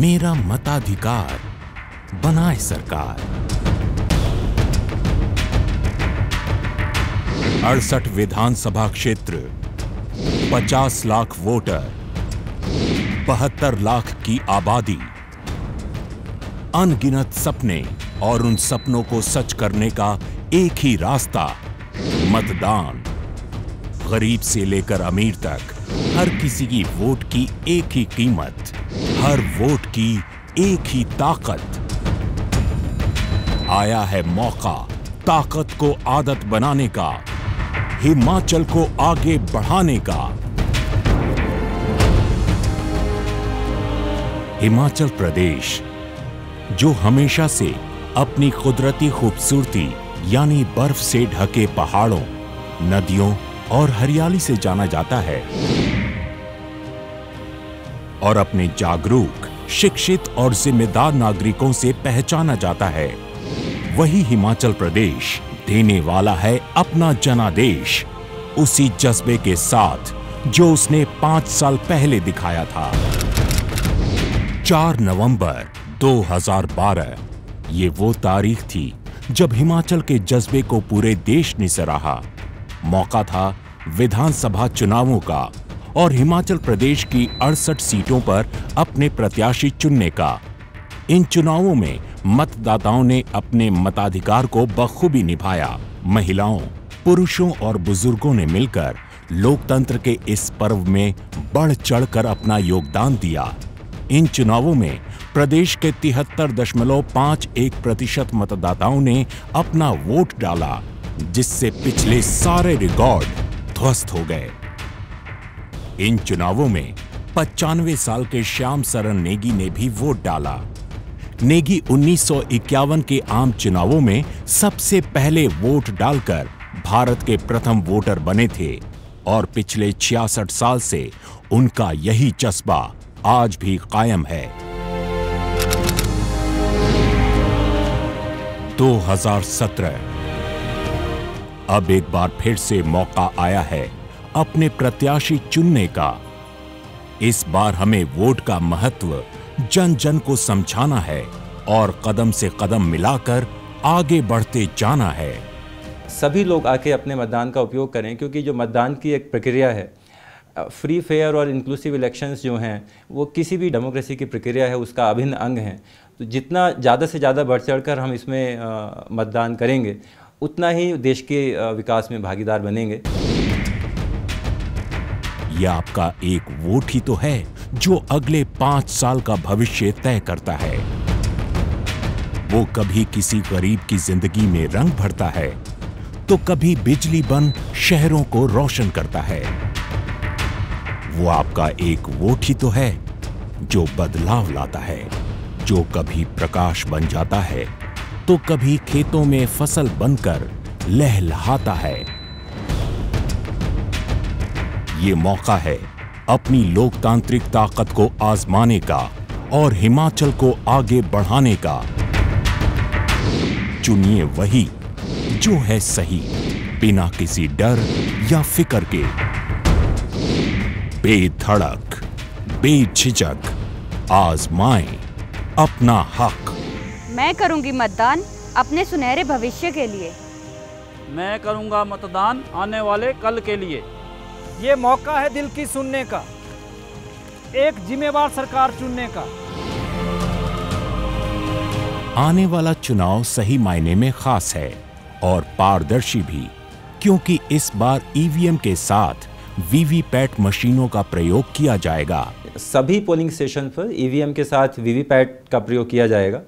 मेरा मताधिकार बनाए सरकार। अड़सठ विधानसभा क्षेत्र 50 लाख वोटर, बहत्तर लाख की आबादी, अनगिनत सपने और उन सपनों को सच करने का एक ही रास्ता, मतदान। गरीब से लेकर अमीर तक, हर किसी की वोट की एक ही कीमत। हर वोट की एक ही ताकत। आया है मौका, ताकत को आदत बनाने का, हिमाचल को आगे बढ़ाने का। हिमाचल प्रदेश, जो हमेशा से अपनी कुदरती खूबसूरती, यानी बर्फ़ से ढके पहाड़ों, नदियों और हरियाली से जाना जाता है और अपने जागरूक, शिक्षित और जिम्मेदार नागरिकों से पहचाना जाता है। वही हिमाचल प्रदेश देने वाला है अपना जनादेश, उसी जज्बे के साथ जो उसने पाँच साल पहले दिखाया था। 4 नवंबर 2012 ये वो तारीख थी जब हिमाचल के जज्बे को पूरे देश ने सराहा मौका था विधानसभा चुनावों का और हिमाचल प्रदेश की अड़सठ सीटों पर अपने प्रत्याशी चुनने का। इन चुनावों में मतदाताओं ने अपने मताधिकार को बखूबी निभाया। महिलाओं, पुरुषों और बुज़ुर्गों ने मिलकर लोकतंत्र के इस पर्व में बढ़ चढ़कर अपना योगदान दिया। इन चुनावों में प्रदेश के तिहत्तर दशमलव एक प्रतिशत मतदाताओं ने अपना वोट डाला, जिससे पिछले सारे रिकॉर्ड ध्वस्त हो गए। इन चुनावों में पचानवे साल के श्याम सरन नेगी ने भी वोट डाला। नेगी 1951 के आम चुनावों में सबसे पहले वोट डालकर भारत के प्रथम वोटर बने थे और पिछले छियासठ साल से उनका यही जज्बा आज भी कायम है। 2017 अब एक बार फिर से मौका आया है अपने प्रत्याशी चुनने का। इस बार हमें वोट का महत्व जन जन को समझाना है और कदम से कदम मिलाकर आगे बढ़ते जाना है। सभी लोग आके अपने मतदान का उपयोग करें, क्योंकि जो मतदान की एक प्रक्रिया है फ्री फेयर और इंक्लूसिव इलेक्शंस जो हैं, वो किसी भी डेमोक्रेसी की प्रक्रिया है, उसका अभिन्न अंग है। तो जितना ज़्यादा से ज़्यादा बढ़ चढ़ कर हम इसमें मतदान करेंगे, उतना ही देश के विकास में भागीदार बनेंगे। यह आपका एक वोट ही तो है, जो अगले पाँच साल का भविष्य तय करता है। वो कभी किसी गरीब की ज़िंदगी में रंग भरता है तो कभी बिजली बन शहरों को रोशन करता है। वो आपका एक वोट ही तो है, जो बदलाव लाता है, जो कभी प्रकाश बन जाता है तो कभी खेतों में फ़सल बनकर लहलहाता है। ये मौका है अपनी लोकतांत्रिक ताकत को आजमाने का और हिमाचल को आगे बढ़ाने का। चुनिए वही जो है सही बिना किसी डर या फ़िक्र के। बेधड़क बेझिझक आजमाएँ अपना हक। मैं करूँगी मतदान अपने सुनहरे भविष्य के लिए। मैं करूँगा मतदान आने वाले कल के लिए। ये मौका है दिल की सुनने का। एक जिम्मेवार सरकार चुनने का। आने वाला चुनाव सही मायने में खास है और पारदर्शी भी क्योंकि इस बार ईवीएम के साथ वीवीपैट मशीनों का प्रयोग किया जाएगा। सभी पोलिंग स्टेशन पर ईवीएम के साथ वीवीपैट का प्रयोग किया जाएगा।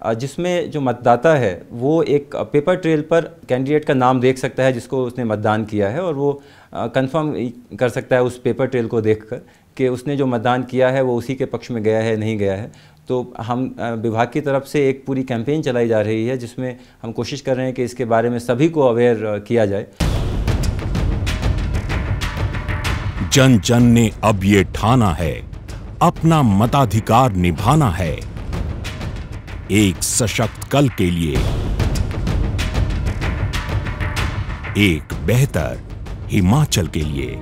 जिसमें जो मतदाता है, वो एक पेपर ट्रेल पर कैंडिडेट का नाम देख सकता है, जिसको उसने मतदान किया है, और वो कंफर्म कर सकता है उस पेपर ट्रेल को देखकर कि उसने जो मतदान किया है, वो उसी के पक्ष में गया है, नहीं गया है। तो हम विभाग की तरफ़ से एक पूरी कैंपेन चलाई जा रही है, जिसमें हम कोशिश कर रहे हैं कि इसके बारे में सभी को अवेयर किया जाए। जन जन ने अब ये ठाना है, अपना मताधिकार निभाना है। एक सशक्त कल के लिए। एक बेहतर हिमाचल के लिए।